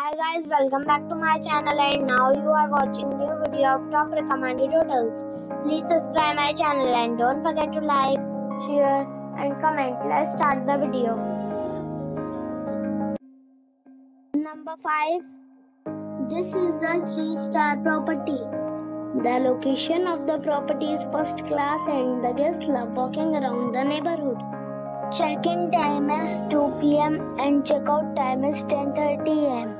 Hi guys, welcome back to my channel and now you are watching new video of top recommended hotels. Please subscribe my channel and don't forget to like, share and comment. Let's start the video. Number 5. This is a 3 star property. The location of the property is first class and the guests love walking around the neighborhood. Check-in time is 2 p.m. and check-out time is 10:30 a.m.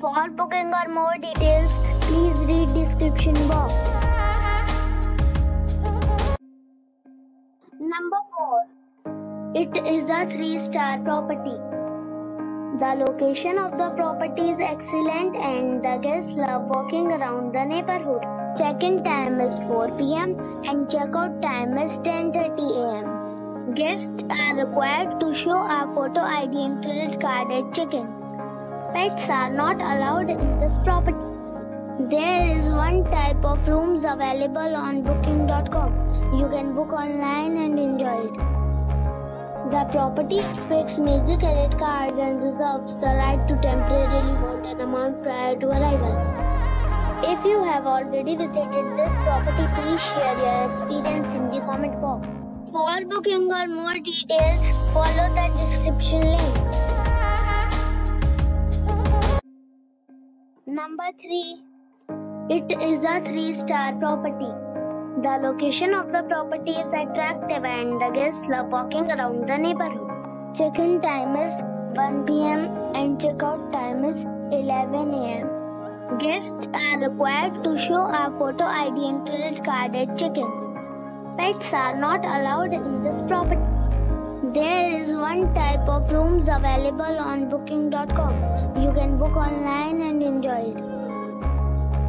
For booking or more details, please read description box. Number 4. It is a 3-star property. The location of the property is excellent and the guests love walking around the neighborhood. Check-in time is 4 p.m. and check-out time is 10:30 a.m. Guests are required to show a photo ID and credit card at check-in. Pets are not allowed in this property. There is one type of rooms available on booking.com. You can book online and enjoy it. The property expects major credit card and reserves the right to temporarily hold an amount prior to arrival. If you have already visited this property, please share your experience in the comment box. For booking or more details, follow the description link. Number 3. It is a 3 star property. The location of the property is attractive and the guests love walking around the neighborhood. Check-in time is 1 pm and check-out time is 11 am. Guests are required to show a photo ID and credit card at check-in. Pets are not allowed in this property. There is one type of rooms available on booking.com. You can book online and enjoy it.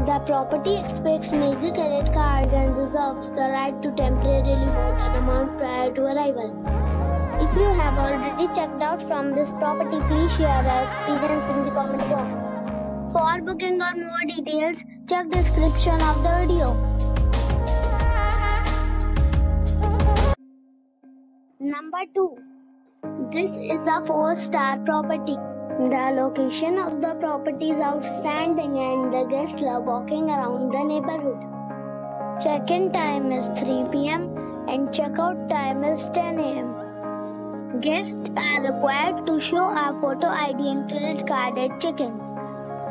The property expects major credit card and reserves the right to temporarily hold an amount prior to arrival. If you have already checked out from this property, please share your experience in the comment box. For booking or more details, check description of the video. Number 2. This is a 4-star property. The location of the property is outstanding and the guests love walking around the neighborhood. Check-in time is 3 pm and check-out time is 10 am. Guests are required to show a photo ID and credit card at check-in.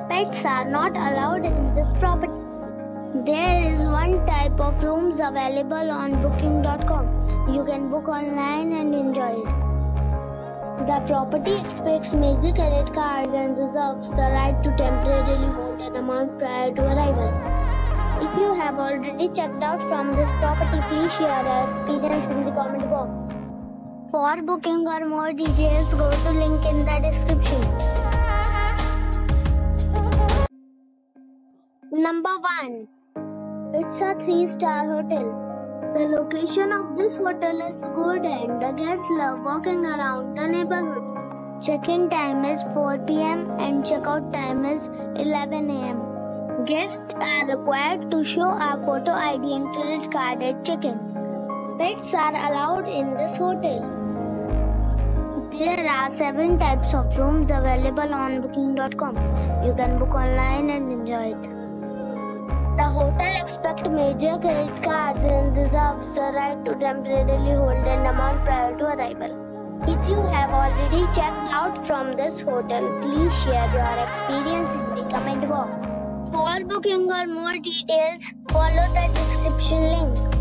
Pets are not allowed in this property. There is one type of rooms available on booking.com. You can book online and enjoy it. The property expects major credit card and reserves the right to temporarily hold an amount prior to arrival. If you have already checked out from this property, please share your experience in the comment box. For booking or more details, go to link in the description. Number 1. It's a 3-star hotel. The location of this hotel is good and the guests love walking around the neighborhood. Check-in time is 4 pm and check-out time is 11 am. Guests are required to show a photo ID and credit card at check-in. Pets are allowed in this hotel. There are 7 types of rooms available on booking.com. You can book online and enjoy it. The hotel expects major credit cards the right to temporarily hold an amount prior to arrival. If you have already checked out from this hotel, please share your experience in the comment box. For booking or more details, follow the description